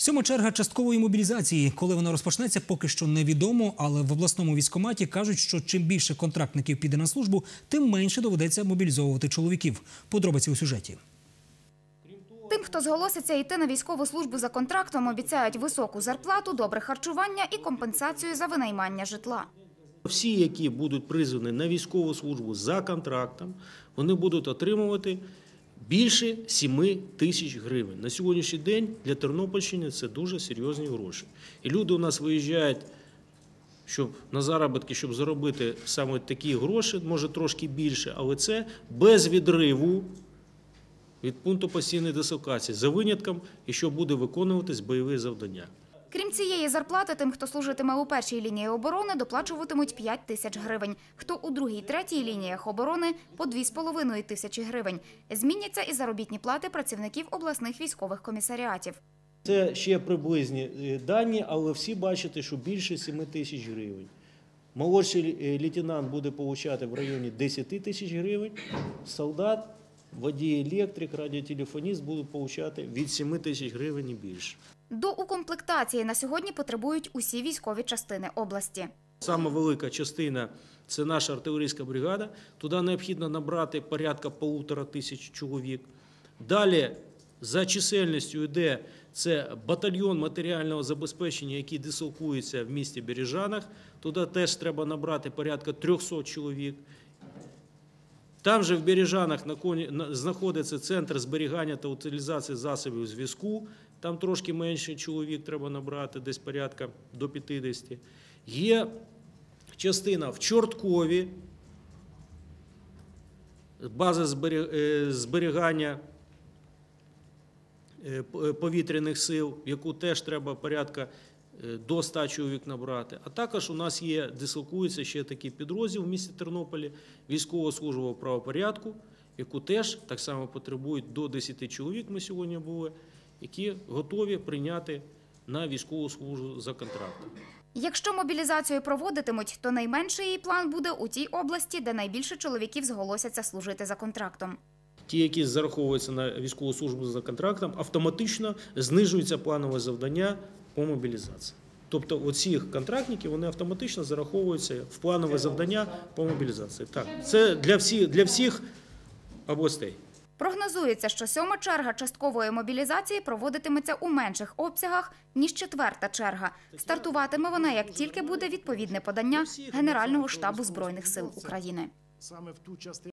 Сьома черга часткової мобілізації. Коли вона розпочнеться, поки що невідомо, але в обласному військкоматі кажуть, що чим більше контрактників піде на службу, тим менше доведеться мобілізовувати чоловіків. Подробиці у сюжеті. Тим, хто зголоситься йти на військову службу за контрактом, обіцяють високу зарплату, добре харчування і компенсацію за винаймання житла. Всі, які будуть призвані на військову службу за контрактом, вони будуть отримувати більше 7 тисяч гривень. На сьогоднішній день для Тернопільщини це дуже серйозні гроші. І люди у нас виїжджають щоб на заробітки, щоб заробити саме такі гроші, може трошки більше, але це без відриву від пункту постійної дислокації, за винятком, якщо буде виконуватись бойові завдання. Крім цієї зарплати, тим, хто служитиме у першій лінії оборони, доплачуватимуть 5 тисяч гривень. Хто у другій, третій лініях оборони – по 2,5 тисячі гривень. Зміняться і заробітні плати працівників обласних військових комісаріатів. Це ще приблизні е, дані, але всі бачите, що більше 7 тисяч гривень. Молодший е, лейтенант буде отримати в районі 10 тисяч гривень, солдат, водій електрик, радіотелефоніст будуть отримати від 7 тисяч гривень і більше. До укомплектації на сьогодні потребують усі військові частини області. Саме велика частина це наша артилерійська бригада. Туди необхідно набрати порядка полутора тисяч чоловік. Далі за чисельністю йде це батальйон матеріального забезпечення, який дислокується в місті Бережанах. Туди теж треба набрати порядка 300 чоловік. Там же в Бережанах знаходиться центр зберігання та утилізації засобів зв'язку. Там трошки менше чоловік треба набрати, десь порядка до 50. Є частина в Чорткові, база е, зберігання е, повітряних сил, яку теж треба порядка до 100 чоловік набрати. А також у нас є, дислокується ще такий підрозділ в місті Тернополі, військова служба правопорядку, яку теж так само потребують до 10 чоловік. Ми сьогодні були, які готові прийняти на військову службу за контрактом. Якщо мобілізацію проводитимуть, то найменший її план буде у тій області, де найбільше чоловіків зголосяться служити за контрактом. Ті, які зараховуються на військову службу за контрактом, автоматично знижується планове завдання по мобілізації. Тобто оці контрактники вони автоматично зараховуються в планове завдання по мобілізації. Так, це для всіх, для всіх областей. Прогнозується, що сьома черга часткової мобілізації проводитиметься у менших обсягах, ніж четверта черга. Стартуватиме вона, як тільки буде відповідне подання Генерального штабу Збройних сил України. саме в ту частину.